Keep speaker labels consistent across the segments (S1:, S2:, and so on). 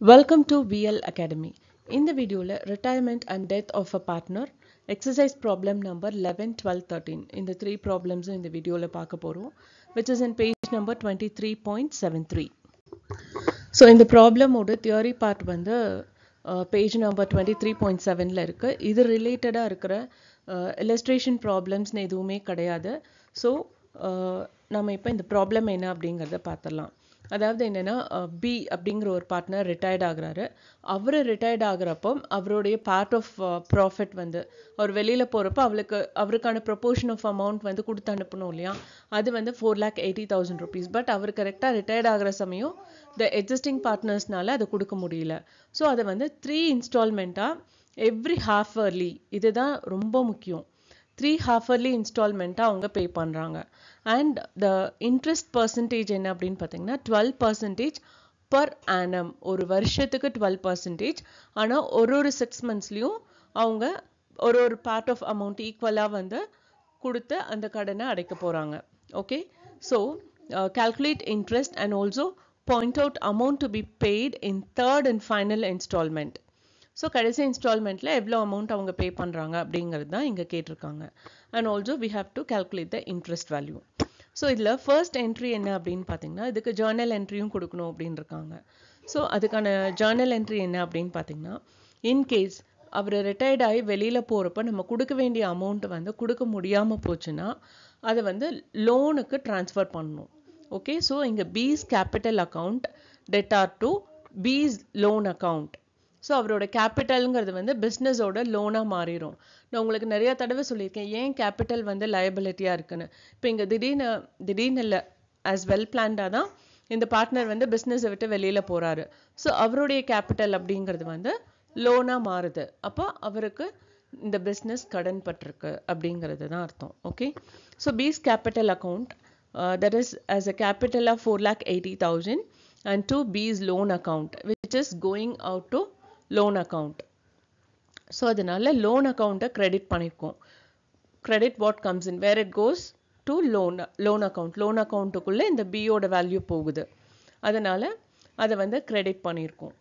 S1: Welcome to VL academy இந்த வீடியோவில் retirement and death of a partner exercise problem number eleven twelve thirteen இந்த three ப்ராப்ளம்ஸும் இந்த வீடியோவில் பார்க்க போகிறோம் which is in page number twenty three point seven three so இந்த ப்ராப்ளமோட தியரி பார்ட் வந்து page number twenty three point செவனில் இருக்குது இது ரிலேட்டடாக இருக்கிற இலஸ்ட்ரேஷன் ப்ராப்ளம்ஸ்னு எதுவுமே கிடையாது. ஸோ நம்ம இப்போ இந்த ப்ராப்ளம் என்ன அப்படிங்கிறத பார்த்துடலாம். அதாவது என்னென்னா பி அப்படிங்கிற ஒரு பார்ட்னர் ரிட்டையர்ட் ஆகுறாரு. அவர் ரிட்டையர்ட் ஆகுறப்போ அவருடைய பார்ட் ஆஃப் ப்ராஃபிட் வந்து அவர் வெளியில் போகிறப்போ அவளுக்கு அவருக்கான ப்ரொபோர்ஷன் ஆஃப் அமௌண்ட் வந்து கொடுத்து அனுப்பணும் இல்லையா? அது வந்து four lakh eighty thousand rupees but அவர் கரெக்டாக ரிட்டையர்ட் ஆகிற சமயம் த எக்ஸிஸ்டிங் பார்ட்னர்ஸ்னால அதை கொடுக்க முடியல. ஸோ அதை வந்து த்ரீ இன்ஸ்டால்மெண்ட்டாக எவ்ரி ஹாஃப் இயர்லி இதுதான் ரொம்ப முக்கியம். த்ரீ ஹாஃப் அர்லி இன்ஸ்டால்மெண்ட்டாக அவங்க பே பண்ணுறாங்க அண்ட் த இன்ட்ரெஸ்ட் பர்சன்டேஜ் என்ன அப்படின்னு பார்த்தீங்கன்னா டுவெல் பர்சன்டேஜ் பர் ஆனம் ஒரு வருஷத்துக்கு டுவெல் பர்சன்டேஜ் ஆனால் ஒரு ஒரு சிக்ஸ் மந்த்ஸ்லேயும் அவங்க ஒரு ஒரு பார்ட் ஆஃப் அமௌண்ட் ஈக்குவலாக வந்து கொடுத்து அந்த கடனை அடைக்க போகிறாங்க okay so uh, calculate interest and also point out amount to be paid in third and final installment. So கடைசி இன்ஸ்டால்மெண்ட்டில் எவ்வளோ அமௌண்ட் அவங்க பே பண்ணுறாங்க அப்படிங்கிறது தான் இங்கே கேட்டிருக்காங்க. And also we have to calculate the interest value so இதில் ஃபர்ஸ்ட் என்ட்ரி என்ன அப்படின்னு பார்த்தீங்கன்னா இதுக்கு ஜேர்னல் என்ட்ரியும் கொடுக்கணும் அப்படின்னு இருக்காங்க ஸோ அதுக்கான ஜேர்னல் என்ட்ரி என்ன அப்படின்னு பார்த்தீங்கன்னா இன்கேஸ் அவர் ரிட்டையர்ட் ஆகி வெளியில் போகிறப்ப நம்ம கொடுக்க வேண்டிய அமௌண்ட்டை வந்து கொடுக்க முடியாமல் போச்சுன்னா அதை வந்து லோனுக்கு ட்ரான்ஸ்ஃபர் பண்ணணும். ஓகே ஸோ இங்கே P's capital account debtor to P's loan account so அவரோட கேபிட்டலுங்கிறது வந்து பிஸ்னஸோட லோனாக மாறிடும் நான் உங்களுக்கு நிறைய தடவை சொல்லியிருக்கேன் ஏன் கேபிட்டல் வந்து லயபிலிட்டியாக இருக்குன்னு? இப்போ இங்கே திடீர்னு திடீர்னு இல்லை ஆஸ் வெல் பிளான்டாக தான் இந்த பார்ட்னர் வந்து பிஸ்னஸை விட்டு வெளியில் போகிறாரு ஸோ அவருடைய கேபிட்டல் அப்படிங்கிறது வந்து லோனாக மாறுது. அப்போ அவருக்கு இந்த பிஸ்னஸ் கடன் பட்டிருக்கு அப்படிங்கிறது தான் அர்த்தம். Okay so P's capital account that is as a capital of four lakh eighty thousand and to P's loan account which is going out to loan account so அதனால லோன் அக்கௌண்ட்டை க்ரெடிட் பண்ணியிருக்கோம் credit what comes in where it goes to loan loan account loan அக்கௌண்ட்டுக்குள்ளே இந்த பியோட value போகுது. அதனால் அதை வந்து credit பண்ணியிருக்கோம்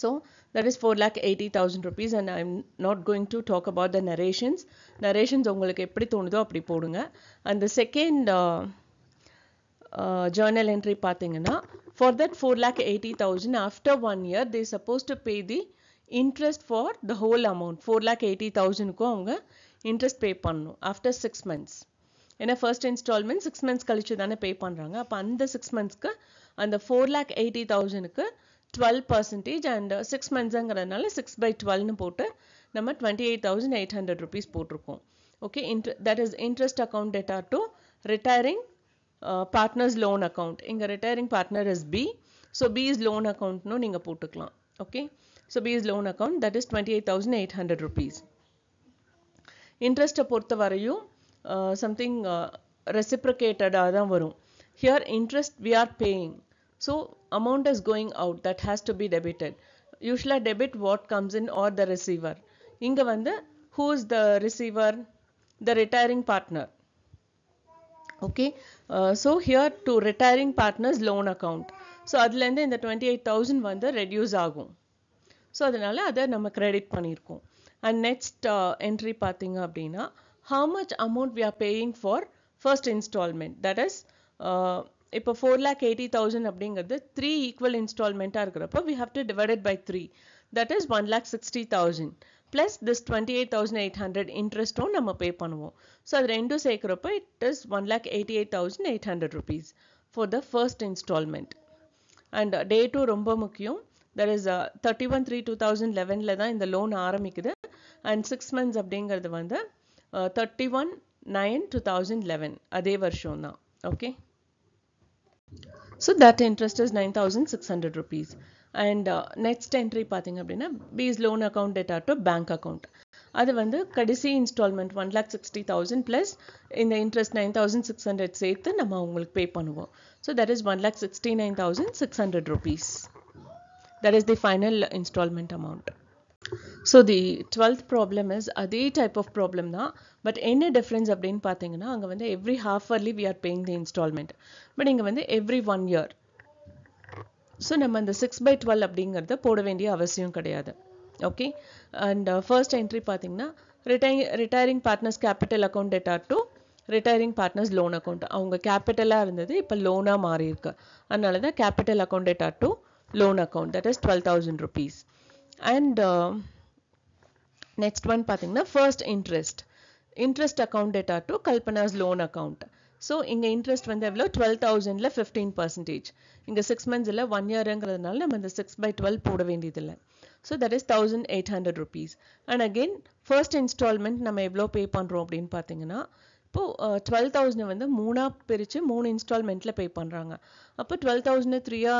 S1: so that is four lakh eighty thousand rupees and I am not going to talk about the narrations narrations உங்களுக்கு எப்படி தோணுதோ அப்படி போடுங்க. அந்த செகண்ட் ஜேர்னல் என்ட்ரி பார்த்தீங்கன்னா for that four lakh eighty thousand after one year they suppose to pay the interest for the whole amount four lakh eighty தௌசண்ட்க்கும் அவங்க interest pay பண்ணணும் after six months ஏன்னா ஃபர்ஸ்ட் இன்ஸ்டால்மெண்ட் சிக்ஸ் மந்த்ஸ் கழிச்சு தானே pay பண்ணுறாங்க அப்போ அந்த six மந்த்ஸ்க்கு அந்த ஃபோர் லேக் எயிட்டி தௌசண்ட்க்கு டுவெல் பர்சன்டேஜ் அண்ட் சிக்ஸ் மந்த்ஸுங்கிறதுனால சிக்ஸ் பை டுவெல்னு போட்டு நம்ம twenty eight thousand eight hundred rupees போட்டிருக்கோம். Okay inter that is interest account debtor to retiring partners loan account இங்கே retiring partner is P so P is loan அக்கௌண்ட்னு நீங்கள் போட்டுக்கலாம். Okay so P is loan account that is twenty eight thousand eight hundred rupees இன்ட்ரெஸ்ட்டை பொறுத்த வரையும் something ரெசிப்ரிகேட்டடாக தான் வரும். Here interest we are paying so amount is going out that has to be debited யூஸ்வலாக debit what comes in are the receiver இங்கே வந்து who is the receiver the retiring partner okay so here to retiring partners loan account so அதுலேருந்து இந்த twenty eight thousand வந்து reduce ஆகும். So அதனால் அதை நம்ம கிரெடிட் பண்ணியிருக்கோம். அண்ட் நெக்ஸ்ட் என்ட்ரி பார்த்தீங்க அப்படின்னா how much amount we are paying for first installment that is இப்போ ஃபோர் லேக் எயிட்டி தௌசண்ட் அப்படிங்கிறது த்ரீ ஈக்குவல் இன்ஸ்டால்மெண்ட்டாக இருக்கிறப்போ we have to divided by three that is one lakh sixty thousand plus this twenty eight thousand eight hundred இன்ட்ரெஸ்ட்டும் நம்ம pay பண்ணுவோம். So அது ரெண்டும் சேர்க்குறப்ப it is one lakh eighty eight thousand eight hundred rupees for the first installment and day two ரொம்ப முக்கியம். That is thirty one three two thousand லெவனில் தான் இந்த loan ஆரம்பிக்குது. அண்ட் சிக்ஸ் மந்த்ஸ் அப்படிங்கிறது வந்து thirty one nine two thousand eleven அதே வருஷம் தான். Okay so that interest is nine thousand six hundred rupees and next entry பார்த்தீங்க அப்படின்னா P's loan account debtor to bank account அது வந்து கடைசி installment one lakh sixty thousand plus இந்த interest nine thousand six hundred சேர்த்து நம்ம அவங்களுக்கு pay பண்ணுவோம். So that is one lakh sixty nine thousand six hundred rupees that is the final installment amount so the twelfth problem is அதே type of problem தான். But என்ன difference அப்படின்னு பார்த்தீங்கன்னா அங்கே வந்து every half yearly we are paying the installment but இங்கே வந்து every one year so நம்ம அந்த சிக்ஸ் பை டுவெல் அப்படிங்கிறத போட வேண்டிய அவசியம் கிடையாது. ஓகே அண்ட் ஃபர்ஸ்ட் என்ட்ரி பார்த்தீங்கன்னா retire retiring partners capital account debtor to retiring partners loan account அவங்க கேபிட்டலாக இருந்தது இப்போ லோனாக மாறி இருக்கு. அதனால தான் capital account debtor to loan account that is twelve thousand rupees and next one பார்த்தீங்கன்னா first interest interest account debtor to Kalpana's loan account so இங்கே இன்ட்ரெஸ்ட் வந்து எவ்வளோ டுவெல் தௌசண்டில் ஃபிஃப்டீன் பர்சன்டேஜ் இங்கே சிக்ஸ் மந்த்ஸில் ஒன் இயருங்கிறதுனால நம்ம இந்த சிக்ஸ் பை டுவெல் போட வேண்டியதில்லை. So that is thousand eight hundred rupees and again first installment நம்ம எவ்வளோ பே பண்ணுறோம் அப்படின்னு பார்த்தீங்கன்னா இப்போது டுவெல் தௌசண்ட் வந்து மூணாக பிரித்து மூணு இன்ஸ்டால்மெண்ட்டில் பே பண்ணுறாங்க அப்போ டுவெல் தௌசண்ட் த்ரீயா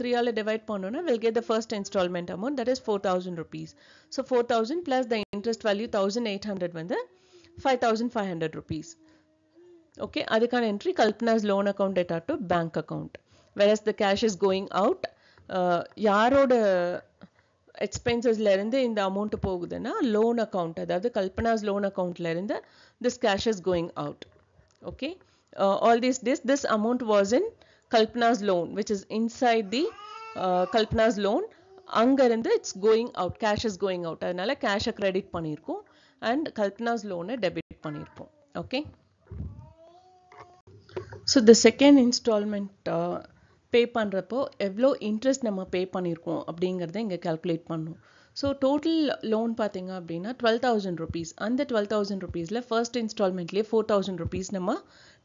S1: த்ரீயால் டிவைட் பண்ணோன்னா will get the first installment amount that is four thousand rupees so four thousand plus the interest value thousand eight hundred வந்து five thousand five hundred rupees okay அதுக்கான entry Kalpana's loan account debtor to bank account whereas the cash is going out யாரோட எக்ஸ்பென்சஸ்ல இருந்து இந்த amount போகுதுன்னா loan account அதாவது Kalpana's loan அக்கௌண்ட்ல இருந்து this cash is going out okay all this this this amount was in Kalpana's loan which is inside the Kalpana's loan அங்கேருந்து it's going out cash is going out அதனால கேஷை credit பண்ணியிருக்கோம் and Kalpana's லோனை debit பண்ணியிருக்கோம். Okay so the second installment pay பண்ணுறப்போ எவ்வளோ interest நம்ம பே பண்ணியிருக்கோம் அப்படிங்கிறத இங்கே கால்குலேட் பண்ணணும் ஸோ டோட்டல் லோன் பார்த்தீங்க அப்படின்னா டுவெல் தௌசண்ட் ருபீஸ் அந்த டுவெல் தௌசண்ட் ருபீஸில் ஃபர்ஸ்ட் இன்ஸ்டால்மெண்ட்லேயே ஃபோர் தௌசண்ட் ருபீஸ் நம்ம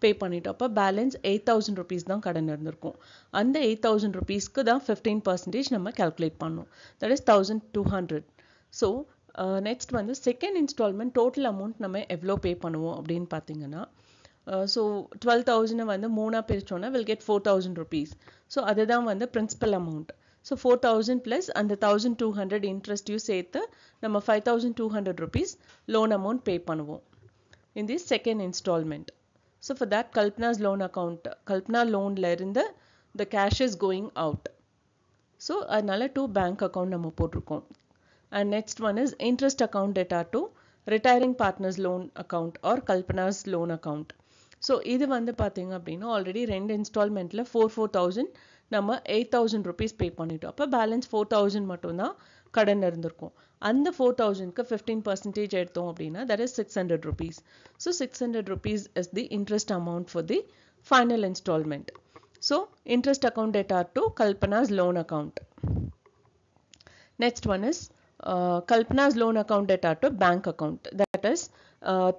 S1: பே பண்ணிட்டோம். அப்போ பேலன்ஸ் எயிட் தௌசண்ட் ருபீஸ் தான் கடன் இருந்திருக்கும். அந்த எயிட் தௌசண்ட் ருபீஸ்க்கு தான் ஃபிஃப்டீன் பர்சன்டேஜ் நம்ம கால்குலேட் பண்ணோம். That is thousand two hundred so next வந்து செகண்ட் இன்ஸ்டால்மெண்ட் டோட்டல் அமௌண்ட் நம்ம எவ்வளோ பே பண்ணுவோம் அப்படின்னு பார்த்தீங்கன்னா ஸோ டுவெல் தௌசண்டை வந்து மூணாக பிரித்தோன்னா will get four thousand rupees so அதுதான் வந்து principal amount so four thousand plus அந்த தௌசண்ட் டூ ஹண்ட்ரட் இன்ட்ரெஸ்ட்டையும் சேர்த்து நம்ம five thousand two hundred rupees loan amount pay பண்ணுவோம். In the second instalment so for that Kalpana's loan account Kalpana லோனில் இருந்து the cash is going out so அதனால to bank account நம்ம போட்டிருக்கோம். And next one is interest account debtor to retiring partners loan account or Kalpana's loan account so இது வந்து பார்த்தீங்க அப்படின்னா already ரெண்டு இன்ஸ்டால்மெண்ட்டில் ஃபோர் ஃபோர் தௌசண்ட் நம்ம எயிட் தௌசண்ட் ருபீஸ் பே பண்ணிட்டோம். அப்போ பேலன்ஸ் ஃபோர் தௌசண்ட் மட்டும்தான் கடன் இருந்திருக்கும். அந்த ஃபோர் தௌசண்ட்க்கு ஃபிஃப்டீன் பர்சன்டேஜ் எடுத்தோம் அப்படின்னா that is six hundred rupees so six hundred rupees is the interest amount for the final instalment so interest account debtor to Kalpana's loan account next one is Kalpana's loan account debtor to bank account that is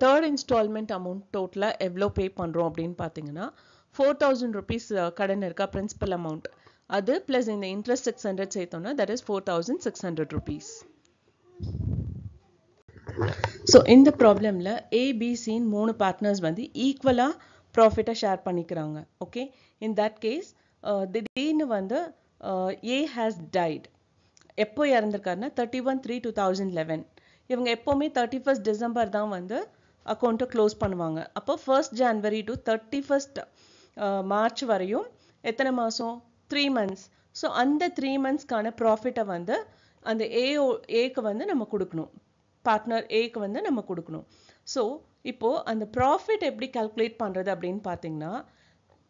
S1: third instalment amount டோட்டலாக எவ்வளோ பே பண்ணுறோம் அப்படின்னு பார்த்தீங்கன்னா four thousand rupees கடன் இருக்கா principal amount அது plus இந்த interest six hundred சேர்த்தோம்னா that is four thousand six hundred rupees so இந்த ப்ராப்ளமில் ஏபிசின்னு மூணு பார்ட்னர்ஸ் வந்து ஈக்குவலாக ப்ராஃபிட்டை ஷேர் பண்ணிக்கிறாங்க ஓகே இன் தட் கேஸ் திடீர்னு வந்து ஏ ஹேஸ் டைட் எப்போ இறந்துருக்காருன்னா thirty one three two thousand eleven இவங்க எப்போவுமே தேர்ட்டி ஃபஸ்ட் டிசம்பர் தான் வந்து அக்கௌண்ட்டை க்ளோஸ் பண்ணுவாங்க. அப்போ first January to thirty first March வரையும் எத்தனை மாதம் த்ரீ மந்த்ஸ் ஸோ அந்த த்ரீ மந்த்ஸ்க்கான ப்ராஃபிட்டை வந்து அந்த ஏஓ ஏக்கு வந்து நம்ம கொடுக்கணும். பார்ட்னர் ஏக்கு வந்து நம்ம கொடுக்கணும். ஸோ இப்போது அந்த ப்ராஃபிட் எப்படி கால்குலேட் பண்ணுறது அப்படின்னு பார்த்தீங்கன்னா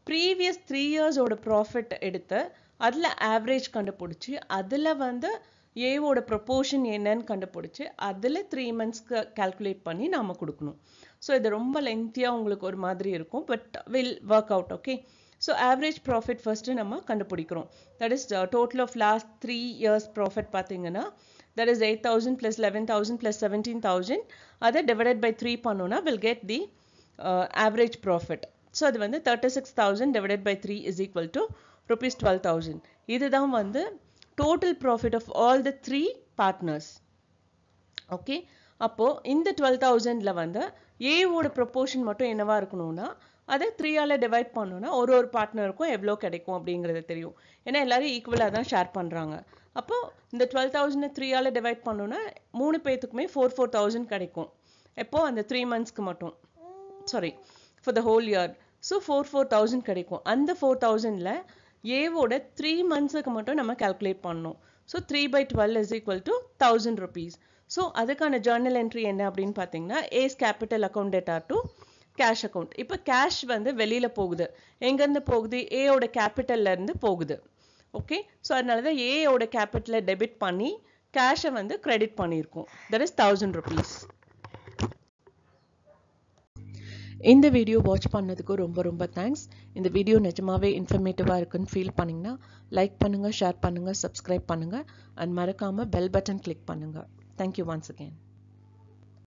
S1: ப்ரீவியஸ் த்ரீ இயர்ஸோட ப்ராஃபிட் எடுத்து அதில் ஆவரேஜ் கண்டுபிடிச்சி அதில் வந்து ஏவோட ப்ரொப்போர்ஷன் என்னன்னு கண்டுபிடிச்சி அதில் த்ரீ மந்த்ஸ்க்கு கால்குலேட் பண்ணி நாம் கொடுக்கணும். ஸோ இது ரொம்ப லென்த்தியாக உங்களுக்கு ஒரு மாதிரி இருக்கும் but will work out okay so average profit first நம்ம கண்டுபிடிக்கிறோம். That is total of last three years profit பார்த்தீங்கன்னா that is eight thousand plus eleven thousand plus seventeen thousand அதை டிவைடட் பை த்ரீ பண்ணோன்னா will get the average profit so அது வந்து thirty six thousand divided by three is equal to rupees twelve thousand இதுதான் வந்து total profit of all the three partners okay அப்போது இந்த twelve தௌசண்டில் வந்து ஏவோட ப்ரொப்போர்ஷன் மட்டும் என்னவா இருக்கணும்னா அதை த்ரீயால் டிவைட் பண்ணோன்னா ஒரு ஒரு பார்ட்னருக்கும் எவ்வளோ கிடைக்கும் அப்படிங்கிறது தெரியும். ஏன்னா எல்லாரும் ஈக்குவலாக தான் ஷேர் பண்ணுறாங்க அப்போது இந்த டுவெல் தௌசண்ட் த்ரீயால் டிவைட் பண்ணோன்னா மூணு பேர்த்துக்குமே ஃபோர் ஃபோர் தௌசண்ட் கிடைக்கும். எப்போ? அந்த த்ரீ மந்த்ஸ்க்கு மட்டும். Sorry for the whole year so four four thousand கிடைக்கும். அந்த ஃபோர் தௌசண்டில் ஏவோட த்ரீ மந்த்ஸுக்கு மட்டும் நம்ம கால்குலேட் பண்ணோம் so three by twelve is equal to thousand rupees so அதுக்கான ஜேர்னல் என்ட்ரி என்ன அப்படின்னு பார்த்தீங்கன்னா as capital account debtor to cash account இப்போ கேஷ் வந்து வெளியில் போகுது. எங்கேருந்து போகுது? ஏயோட கேபிட்டல்லேருந்து போகுது. ஓகே ஸோ அதனால தான் ஏயோட கேபிட்டலை டெபிட் பண்ணி கேஷை வந்து கிரெடிட் பண்ணியிருக்கோம். தட் இஸ் தௌசண்ட் ருபீஸ் இந்த வீடியோ வாட்ச் பண்ணதுக்கு ரொம்ப ரொம்ப தேங்க்ஸ் இந்த வீடியோ நிஜமாவே இன்ஃபர்மேட்டிவாக இருக்குன்னு ஃபீல் பண்ணிங்கன்னா லைக் பண்ணுங்கள் ஷேர் பண்ணுங்கள் சப்ஸ்கிரைப் பண்ணுங்கள் அண்ட் மறக்காமல் பெல் பட்டன் கிளிக் பண்ணுங்கள் தேங்க்யூ ஒன்ஸ் அகேன்